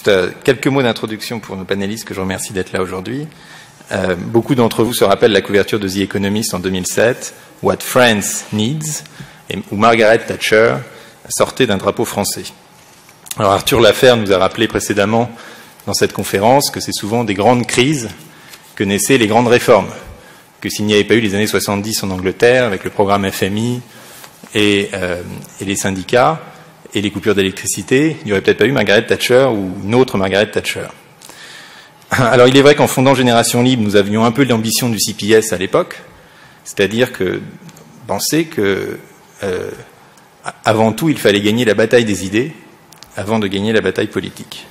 Juste euh, quelques mots d'introduction pour nos panélistes que je remercie d'être là aujourd'hui. Euh, beaucoup d'entre vous se rappellent la couverture de The Economist en 2007, What France Needs, où Margaret Thatcher sortait d'un drapeau français. Alors Arthur Laffer nous a rappelé précédemment dans cette conférence que c'est souvent des grandes crises que naissaient les grandes réformes, que s'il n'y avait pas eu les années 70 en Angleterre avec le programme FMI euh, et les syndicats et les coupures d'électricité, il n'y aurait peut-être pas eu Margaret Thatcher ou une autre Margaret Thatcher. Alors il est vrai qu'en fondant Génération Libre, nous avions un peu l'ambition du CPS à l'époque, c'est-à-dire que penser que euh, avant tout il fallait gagner la bataille des idées avant de gagner la bataille politique.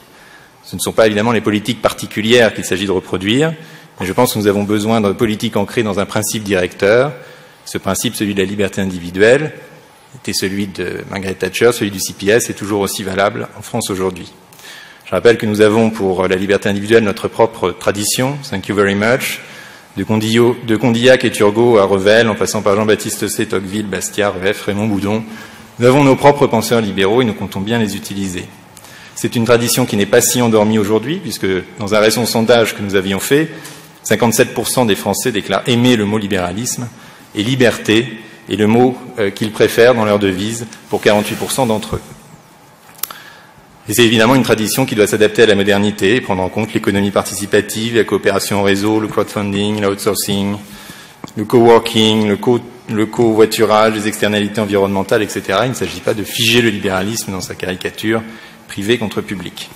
Ce ne sont pas évidemment les politiques particulières qu'il s'agit de reproduire, mais je pense que nous avons besoin de politiques ancrées dans un principe directeur. Ce principe, celui de la liberté individuelle, était celui de Margaret Thatcher, celui du CPS, est toujours aussi valable en France aujourd'hui. Je rappelle que nous avons pour la liberté individuelle notre propre tradition, thank you very much, de, Condillac et Turgot à Revel, en passant par Jean-Baptiste C, Tocqueville, Bastiat, Rueff, Raymond Boudon. Nous avons nos propres penseurs libéraux et nous comptons bien les utiliser. C'est une tradition qui n'est pas si endormie aujourd'hui, puisque dans un récent sondage que nous avions fait, 57% des Français déclarent aimer le mot libéralisme et liberté est le mot euh, qu'ils préfèrent dans leur devise pour 48% d'entre eux. C'est évidemment une tradition qui doit s'adapter à la modernité et prendre en compte l'économie participative, la coopération en réseau, le crowdfunding, l'outsourcing, le coworking, le, co le covoiturage, les externalités environnementales, etc. Il ne s'agit pas de figer le libéralisme dans sa caricature privé contre public.